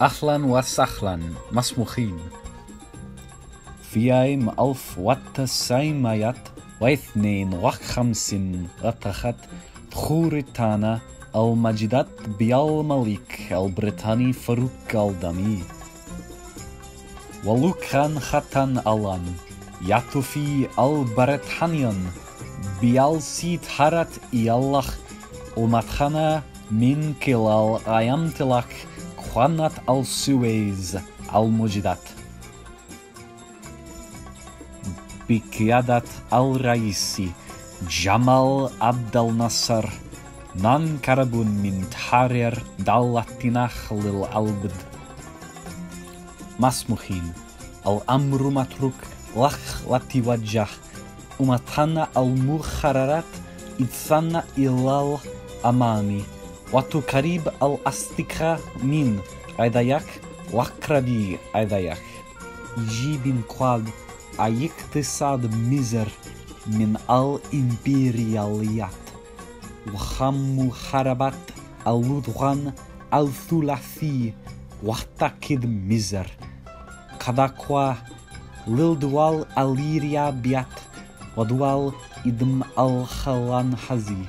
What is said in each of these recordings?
أهلا وسهلا مسموخين في عام ألف وتسعمائة واثنين وخمسين رتخت خورتانا المجدات بالملك البريطاني فاروق الدمي ولوكان ختان ألان ياتوفي البريطانيان بيال سيت هارت يالله ومتخنا من كلال أيامتلك قناة السويس المجدات بقيادة الرئيس جمال عبد الناصر ننقرب من تحرير دولتنا للعبد مسموحين الأمر متروك لخ لتوجه أمتنا المخررات إتسنى إلى الأمامي وتقرب الأصدقاء من عديك وأقربي عديك جيب قاد اقتصاد مزر من الإمبرياليات وخم حربات اللدغان الثلاثي. واعتقد مزر. كدقوا للدوال أليريا بيات. ودوال إدم الخلان حزي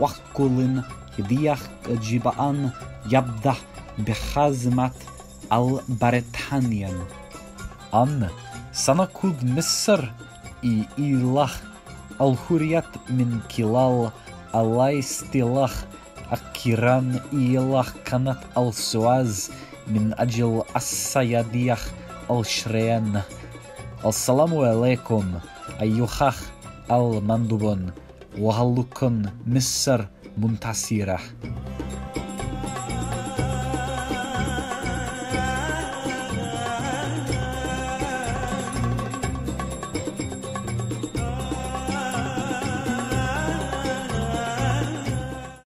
وكلن يديخ جبان يبدأ بخزمة البريطانيان أن سنقود مصر إي إله الحرية من كلال الاستلاخ أكيران إله كانت السواز من أجل السيادية الشريان السلام عليكم أيها المندوبون وهلكن مصر Muntasira